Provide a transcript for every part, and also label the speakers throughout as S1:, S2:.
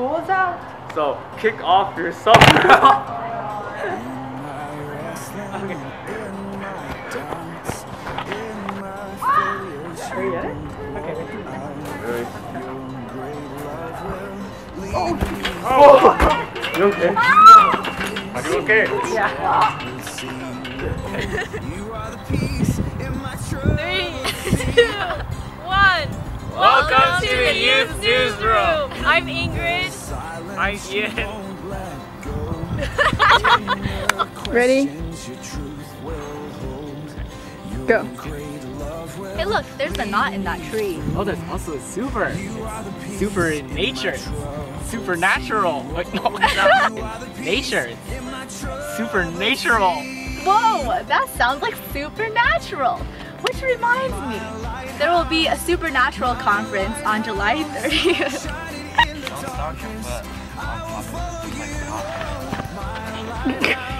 S1: school's out.
S2: So kick off your summer. okay.
S1: Are you ready? Okay.
S2: Really? Oh. You okay? Are you okay?
S1: Yeah.
S3: Three, two, one.
S2: Welcome to the Youth Newsroom.
S3: I'm Ingrid.
S2: Hi, Ian.
S1: Ready? Go.
S3: Hey, look, there's a knot in that tree.
S2: Oh, there's also a super. Super in nature. Supernatural. Wait, no, nature. Supernatural.
S3: Whoa, that sounds like supernatural. Which reminds me, there will be a supernatural conference on July 30th.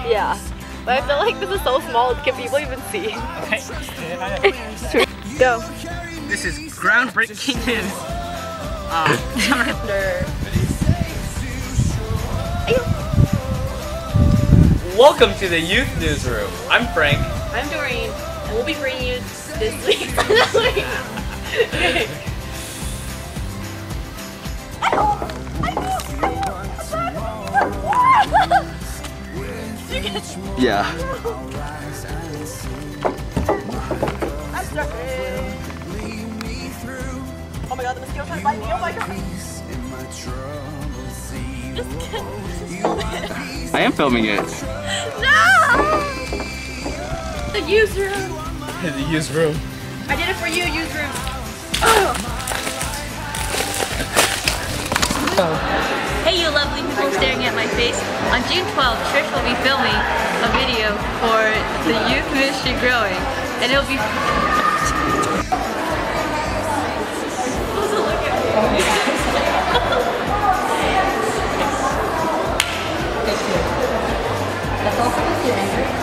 S3: yeah, but I feel like this is so small. Can people even see?
S1: Go.
S2: This is groundbreaking news. Uh, Welcome to the Youth Newsroom. I'm Frank.
S3: I'm Doreen, and we'll be bringing you this week's.
S4: Yeah.
S3: I'm. Oh my god, the mosquito trying to bite me. Oh my god. Just kidding.
S4: I am filming it.
S3: No! The use room.
S2: the youth room.
S3: I did it for you, use room. Face. On June 12th, Trish will be filming a video for the Youth Ministry Growing, and it'll be.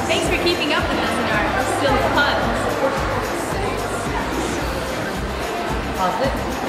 S3: Thanks for keeping up with us in our silly puns.